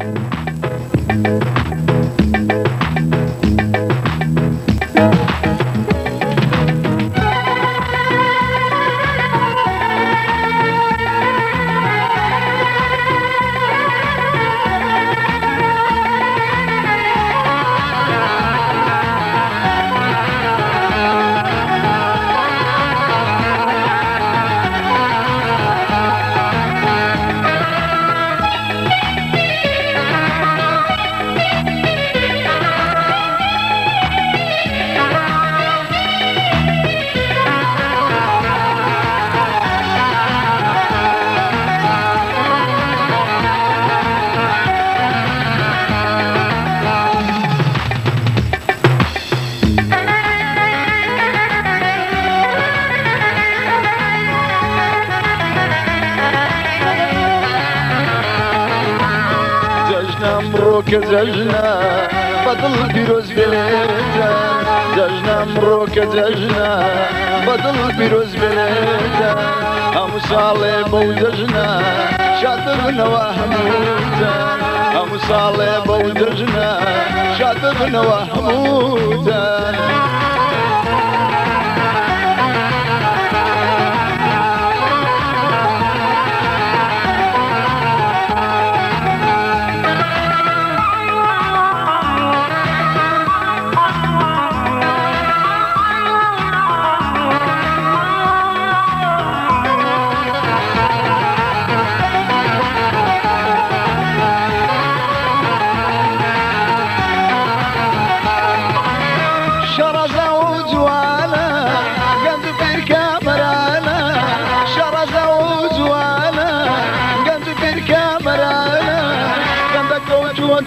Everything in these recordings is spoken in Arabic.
Música ججنا بدل بيروز بليتا ججنا مروك بدل بيروز هم صالي بوججنا شاطر وحموتا هم صالي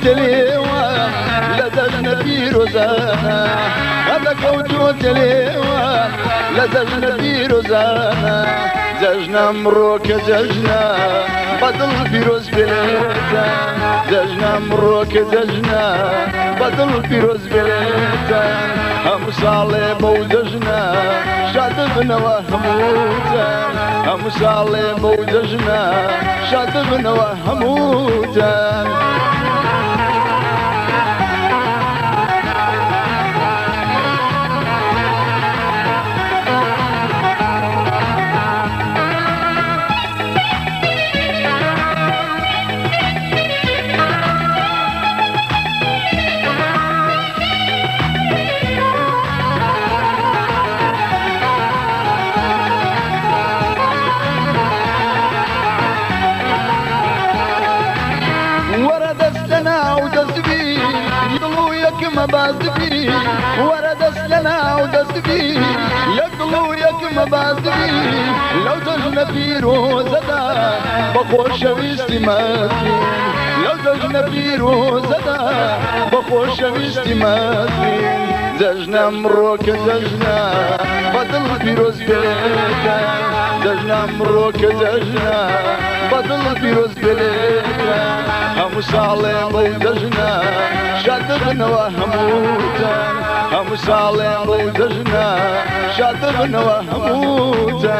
تلێوە لە دەژنە پیرۆزە ئەدەکەوتوە تلێوە لە دەژنە پیرۆزە دەژنە مرۆکە دەژنە بەدڵ پیرۆز بێتە دەژنە مرۆکە دەژنە بەدڵ پیرۆز بێتە هەموو ساڵێ بەو دەژنە شادە بنەوە هەمووتە. هەموو ساڵێ بەو دەژنە شادە بنەوە هەمووتە. يكما بازدبي ورا دسلنا ودسبي يقلو يكما بازدبي لو تجنبي روزدا بخوش مازی لو تجنبي روزدا بخوش ويستمازي دژنم روکه زجنا بدل بيروز بيتا زجنا مروك زجنا بدل في روز بليتا هم صالح وزجنا شادبنا وهموتا. هم صالح وزجنا شادبنا وهموتا.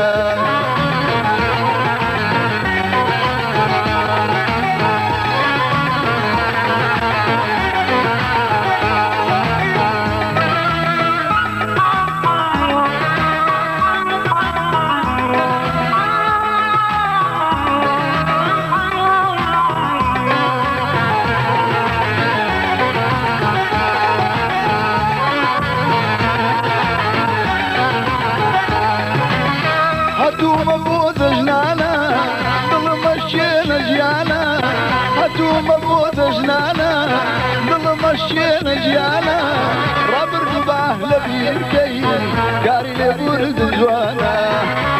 مشينا جيانا رابر دباه لبيركي قاري لبورد جوانا.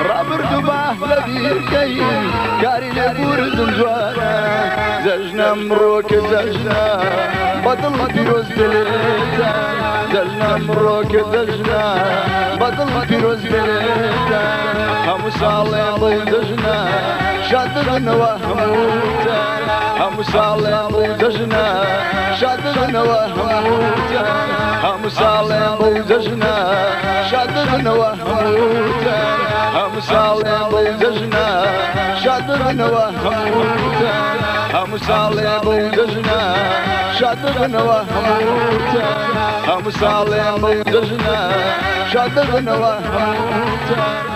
رابر دباه لبيركي قاري لبورد جوانا. زجنا مروك زجنا بدل بيروز بليتا زجنا مروك زجنا بدل بيروز بليتا هم صالح زجنا شادنا وهموتا هم صالح زجنا شادنا وهموتا هم صالح زجنا شادنا وهموتا هم صالح زجنا شادنا وهموتا هم هەمووساڵێ بەو دەژنا شاد ببنەوە هەمووتە هەمووساڵێ بەو دەژنا شاد ببنەوە هەمووتە